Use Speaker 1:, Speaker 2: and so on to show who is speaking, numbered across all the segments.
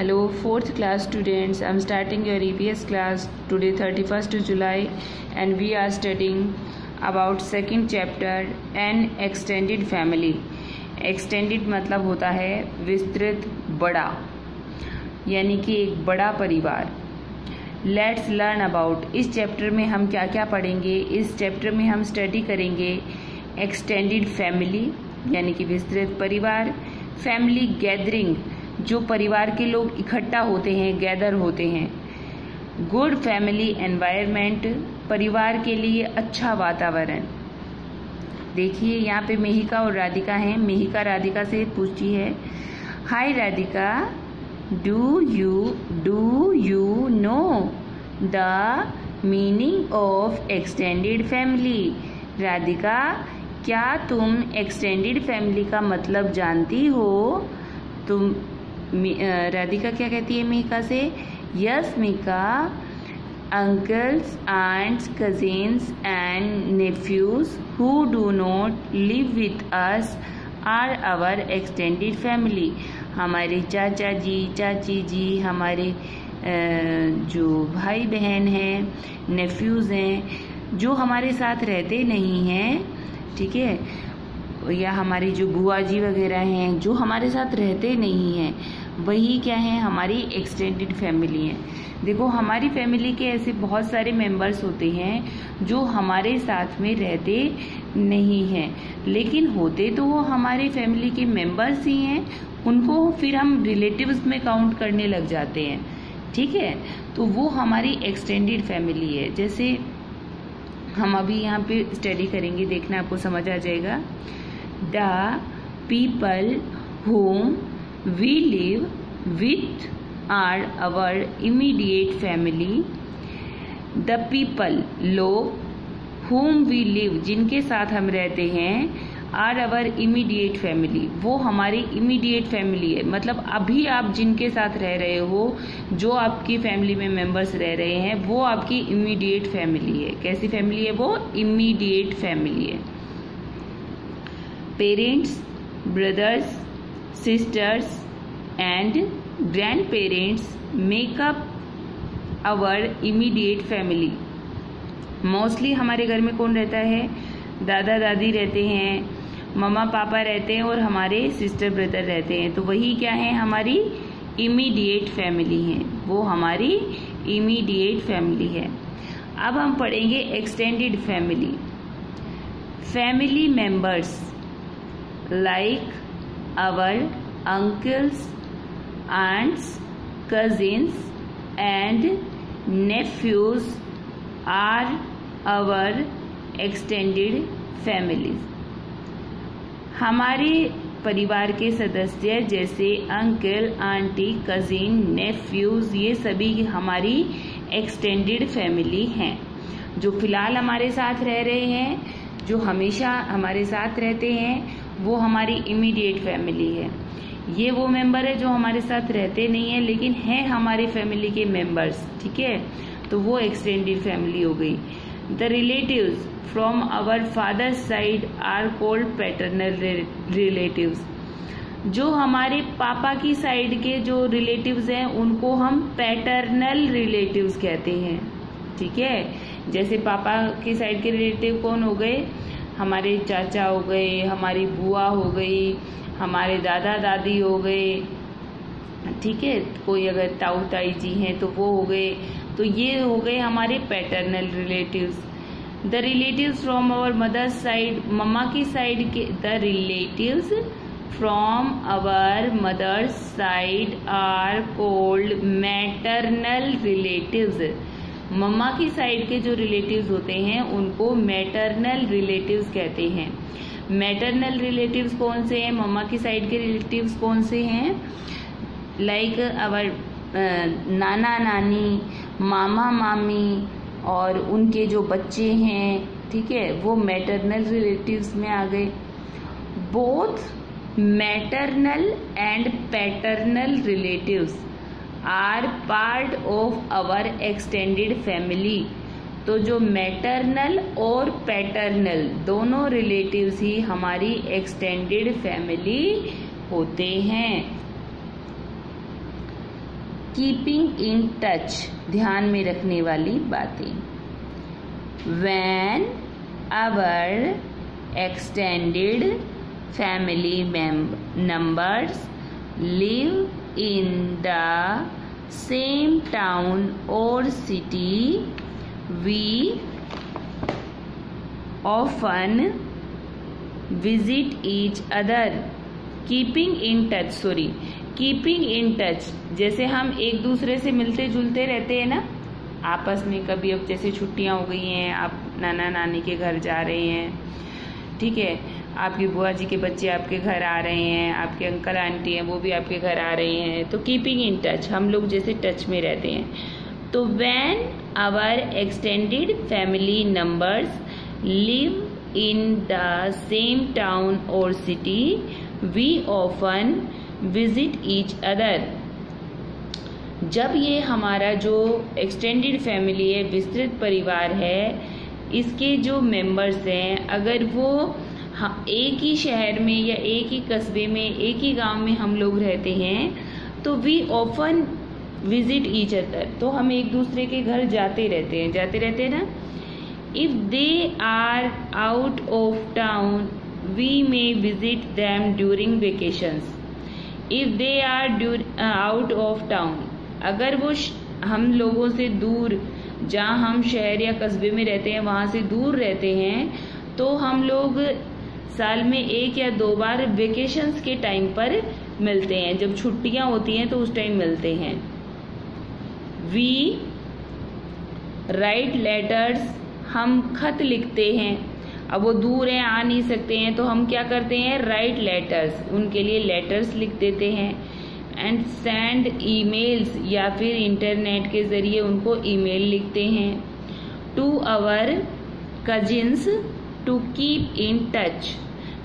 Speaker 1: Hello fourth class students I am starting your e class today thirty first July and we are studying about second chapter an extended family extended मतलब होता है विस्तृत, बड़ा, यानी कि एक बड़ा परिवार। लेट्स लर्न अबाउट इस चैप्टर में हम क्या क्या पढ़ेंगे, इस चैप्टर में हम स्टडी करेंगे एक्सटेंडिड फैमिली यानी कि विस्तृत परिवार फैमिली गैदरिंग जो परिवार के लोग इकट्ठा होते हैं, गैदर होते हैं। गुड फैमिली एनवायरनमेंट, परिवार के लिए अच्छा वातावरण। देखिए, यहाँ पे मेहिका और राधिका हैं। मेहिका राधिका से पूछती है, hi Radhika, do you do you know the meaning of extended family? Radhika, क्या तुम एक्सटेंडेड फैमिली का मतलब जानती हो? तुम राधिका क्या कहती है मिका से yes Mika uncles, aunts, cousins, and nephews who do not live with us are our extended family. हमारे चाचा जी चाची जी हमारे जो भाई बहन हैं नेफ्यूज़ हैं जो हमारे साथ रहते नहीं हैं ठीक है या हमारी जो बुआ जी वगैरह हैं जो हमारे साथ रहते नहीं हैं वही क्या है, हमारी एक्सटेंडेड फैमिली है। देखो, हमारी फैमिली के ऐसे बहुत सारे मेंबर्स होते हैं जो हमारे साथ में रहते नहीं हैं। लेकिन होते तो वो हमारे फैमिली के मेंबर्स ही हैं, उनको फिर हम रिलेटिव्स में काउंट करने लग जाते हैं। ठीक है? तो वो हमारी एक्सटेंडेड फैमिली है। जैसे हम अभी यहाँ पे स्टडी करेंगे, देखना आपको समझ आ जाएगा। The people whom we live with are our immediate family the people लोग होम वी लिव जिनके साथ हम रहते हैं आर अवर इमीडिएट फैमिली वो हमारी इमीडिएट फैमिली है। मतलब अभी आप जिनके साथ रह रहे हो, जो आपकी फैमिली में मेंबर्स रह रहे हैं, वो आपकी इमीडिएट फैमिली है। कैसी फैमिली है वो? इमीडिएट फैमिली है। Parents brothers sisters and grandparents make up our immediate family. Mostly हमारे घर में कौन रहता है? दादा, दादी रहते हैं, मम्मा, पापा रहते हैं और हमारे सिस्टर ब्रदर रहते हैं। तो वही क्या है? हमारी इमीडिएट फैमिली है। वो हमारी इमीडिएट फैमिली है। अब हम पढ़ेंगे extended family family members like our uncles, aunts, cousins, and nephews are our extended families. हमारे परिवार के सदस्य जैसे अंकल आंटी कजिन नेफ्यूज ये सभी हमारी एक्सटेंडेड फैमिली हैं जो फ़िलहाल हमारे साथ रह रहे हैं जो हमेशा हमारे साथ रहते हैं वो हमारी इमीडिएट फैमिली है। ये वो मेंबर है जो हमारे साथ रहते नहीं है, लेकिन हैं हमारी फैमिली के मेंबर्स ठीक है? तो वो एक्सटेंडेड फैमिली हो गई। The relative from our father side are called paternal relative जो हमारे पापा की साइड के जो रिलेटिव्स हैं, उनको हम पैटर्नल रिलेटिव्स कहते हैं, ठीक है? जैसे पापा की साइड के रिलेटिव कौन हो गए? हमारे चाचा हो गए, हमारी बुआ हो गई, हमारे दादा दादी हो गए। ठीक है, कोई अगर ताऊ ताई जी हैं तो वो हो गए। तो ये हो गए हमारे paternal relatives the relatives from our mother's side मम्मा की साइड के the relatives from our mother's side are called maternal relatives मम्मा की साइड के जो रिलेटिव्स होते हैं, उनको मैटरनल रिलेटिव्स कहते हैं। मैटरनल रिलेटिव्स कौन से हैं? मम्मा की साइड के रिलेटिव्स कौन से हैं? लाइक अवर नाना नानी, मामा मामी और उनके जो बच्चे हैं, ठीक है, वो मैटरनल रिलेटिव्स में आ गए। Both maternal and paternal relatives are part of our extended family तो जो मैटरनल और पैटर्नल दोनों रिलेटिव्स ही हमारी एक्सटेंडेड फैमिली होते हैं। कीपिंग इन टच ध्यान में रखने वाली बातें। When our extended family members live in the same town और city we often visit each other keeping in touch sorry keeping in touch जैसे हम एक दूसरे से मिलते जुलते रहते हैं ना, आपस में कभी अब जैसे छुट्टियाँ हो गई हैं, आप नाना नानी के घर जा रहे हैं, ठीक है? आपकी बुआ जी के बच्चे आपके घर आ रहे हैं, आपके अंकल, आंटी हैं, वो भी आपके घर आ रहे हैं तो कीपिंग इन टच हम लोग जैसे टच में रहते हैं। तो when our extended family members live in the same town और city we often visit each other जब ये हमारा जो एक्सटेंडेड फैमिली है, विस्तृत परिवार है, इसके जो मेंबर्स हैं, अगर वो एक ही शहर में या एक ही कस्बे में एक ही गाँव में हम लोग रहते हैं तो we often visit each other तो हम एक दूसरे के घर जाते रहते हैं। जाते रहते हैं ना? If they are out of town we may visit them during vacations they are uh, out of town अगर वो हम लोगों से दूर जहाँ हम शहर या कस्बे में रहते हैं वहाँ से दूर रहते हैं तो हम लोग साल में एक या दो बार वेकेशंस के टाइम पर मिलते हैं। जब छुट्टियाँ होती हैं तो उस टाइम मिलते हैं। वी राइट लेटर्स हम खत लिखते हैं। अब वो दूर हैं, आ नहीं सकते हैं तो हम क्या करते हैं? राइट लेटर्स उनके लिए लेटर्स लिख देते हैं। एंड सेंड ईमेल्स या फिर इंटरनेट के ज़रिए उनको ईमेल लिखते हैं। To our cousins to keep in touch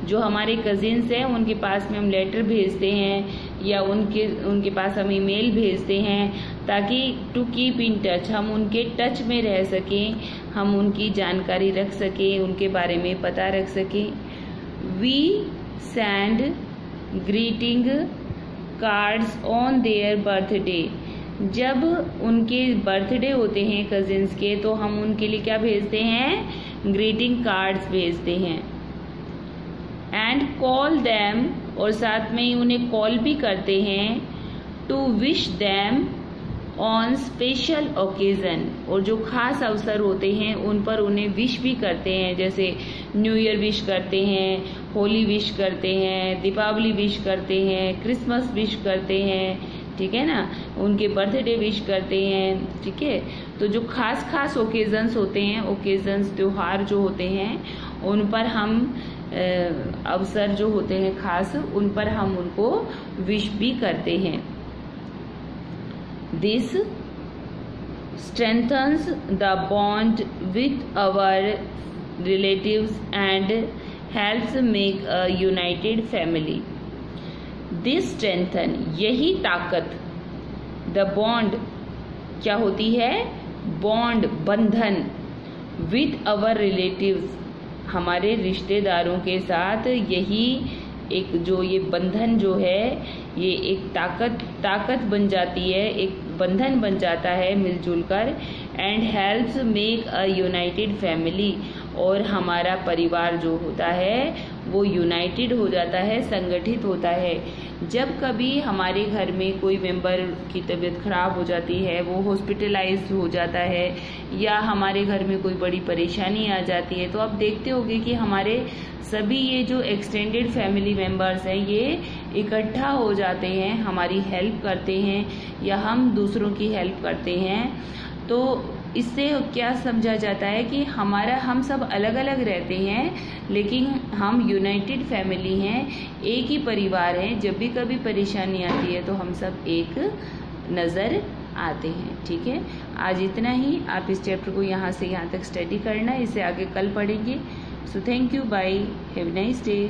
Speaker 1: जो हमारे कजिन्स हैं, उनके पास में हम लेटर भेजते हैं या उनके उनके पास हम ईमेल भेजते हैं ताकि टू कीप इन टच हम उनके टच में रह सकें, हम उनकी जानकारी रख सकें, उनके बारे में पता रख सकें। We send greeting cards on their birthday जब उनके बर्थडे होते हैं कजिन्स के तो हम उनके लिए क्या भेजते हैं? ग्रीटिंग कार्ड्स भेजते हैं। एंड कॉल दैम और साथ में ही उन्हें कॉल भी करते हैं to wish them on special occasion और जो खास अवसर होते हैं, उन पर उन्हें विश भी करते हैं। जैसे न्यू ईयर विश करते हैं होली विश करते हैं दीपावली विश करते हैं क्रिसमस विश करते हैं। ठीक है ना? उनके बर्थडे विश करते हैं, ठीक है? तो जो खास खास ओकेजन्स होते हैं ओकेजन्स त्योहार जो होते हैं, उन पर हम अवसर जो होते हैं खास, उन पर हम उनको विश भी करते हैं। This strengthens the bond with our relatives and helps make a united family this strengthen, यही ताकत। द बॉन्ड क्या होती है? बॉन्ड बंधन। विथ अवर रिलेटिव्स, हमारे रिश्तेदारों के साथ यही एक जो ये बंधन जो है, ये एक ताकत ताकत बन जाती है, एक बंधन बन जाता है मिलजुल कर and helps make a united family और हमारा परिवार जो होता है, वो यूनाइटेड हो जाता है, संगठित होता है। जब कभी हमारे घर में कोई मेंबर की तबीयत ख़राब हो जाती है, वो हॉस्पिटलाइज हो जाता है, या हमारे घर में कोई बड़ी परेशानी आ जाती है तो आप देखते होंगे कि हमारे सभी ये जो एक्सटेंडेड फैमिली मेंबर्स हैं, ये इकट्ठा हो जाते हैं, हमारी हेल्प करते हैं, या हम दूसरों की हेल्प करते हैं। तो इससे क्या समझा जाता है कि हमारा, हम सब अलग अलग रहते हैं, लेकिन हम यूनाइटेड फैमिली हैं, एक ही परिवार हैं, जब भी कभी परेशानी आती है तो हम सब एक नज़र आते हैं, ठीक है? आज इतना ही, आप इस चैप्टर को यहाँ से यहाँ तक स्टडी करना, इसे आगे कल पढ़ेंगे। So thank you bye have nice day